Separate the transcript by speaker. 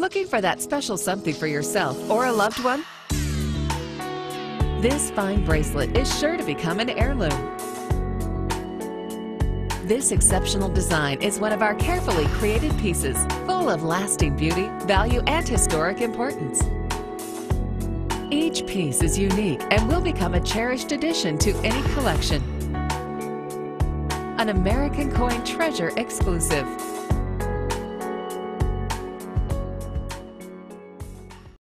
Speaker 1: Looking for that special something for yourself or a loved one? This fine bracelet is sure to become an heirloom. This exceptional design is one of our carefully created pieces, full of lasting beauty, value, and historic importance. Each piece is unique and will become a cherished addition to any collection. An American Coin Treasure exclusive.